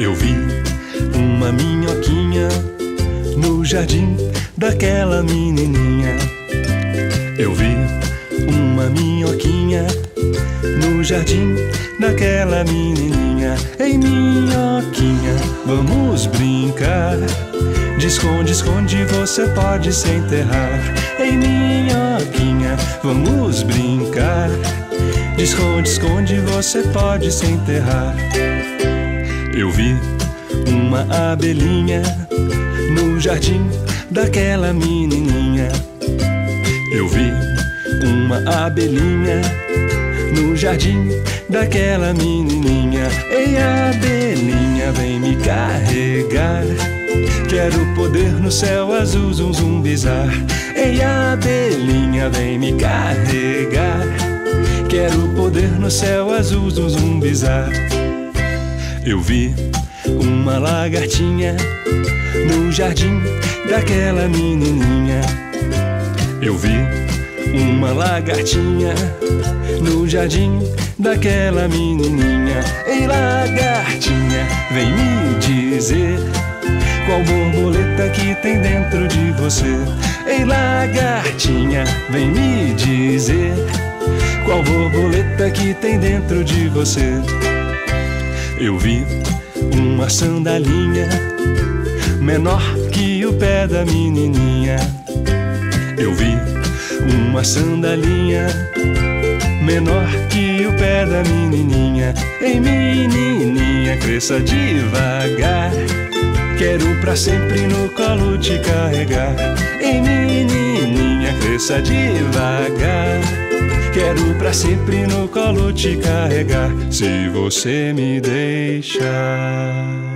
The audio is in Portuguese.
eu vi uma minhoquinha no jardim daquela menininha. Eu vi uma minhoquinha no jardim daquela menininha. Ei, minhoquinha, vamos brincar. De esconde, esconde, você pode se enterrar. Ei, minhoquinha, vamos brincar. De esconde, esconde, você pode se enterrar. Eu vi uma abelhinha no jardim daquela menininha. Eu vi uma abelhinha no jardim daquela menininha. Ei, abelhinha, vem me carregar. Quero poder no céu azul, zum zum bizar. Ei, abelhinha, vem me carregar. Quero poder no céu azul, zum zum bizar. Eu vi uma lagartinha no jardim daquela menininha. Eu vi uma lagartinha no jardim daquela menininha. Ei, lagartinha, vem me dizer qual borboleta que tem dentro de você. Ei, lagartinha, vem me dizer qual borboleta que tem dentro de você. Eu vi uma sandalinha menor que o pé da menininha. Eu vi uma sandalinha menor que o pé da menininha. Ei, menininha, cresça devagar. Quero pra sempre no colo te carregar. Ei, menininha, cresça devagar. Quero pra sempre no colo te carregar. Se você me deixar.